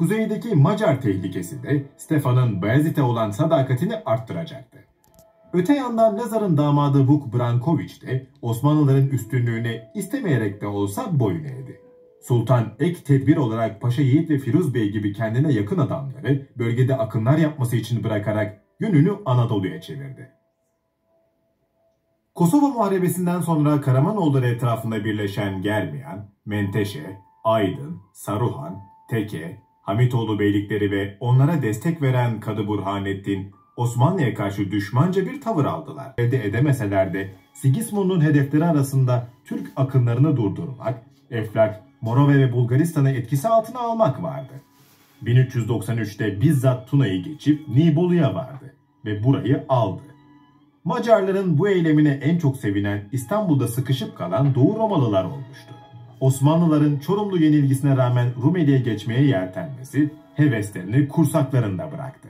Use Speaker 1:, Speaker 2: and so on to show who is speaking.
Speaker 1: kuzeydeki Macar tehlikesi de Stefan'ın Bayezid'e olan sadakatini arttıracaktı. Öte yandan Lazar'ın damadı Vuk Brankoviç de Osmanlıların üstünlüğüne istemeyerek de olsa boyun eğdi. Sultan ek tedbir olarak Paşa Yiğit ve Firuz Bey gibi kendine yakın adamları bölgede akınlar yapması için bırakarak yönünü Anadolu'ya çevirdi. Kosova Muharebesi'nden sonra Karamanoğulları etrafında birleşen Germiyan, Menteşe, Aydın, Saruhan, Teke, Hamitoğlu beylikleri ve onlara destek veren Kadı Burhanettin, Osmanlı'ya karşı düşmanca bir tavır aldılar. Elde edemeseler de Sigismund'un hedefleri arasında Türk akınlarını durdurmak, Eflak, Morove ve Bulgaristan'ı etkisi altına almak vardı. 1393'te bizzat Tuna'yı geçip Nibolu'ya vardı ve burayı aldı. Macarların bu eylemine en çok sevinen İstanbul'da sıkışıp kalan Doğu Romalılar olmuştu. Osmanlıların Çorumlu yenilgisine rağmen Rumeli'ye geçmeye yeltenmesi heveslerini kursaklarında bıraktı.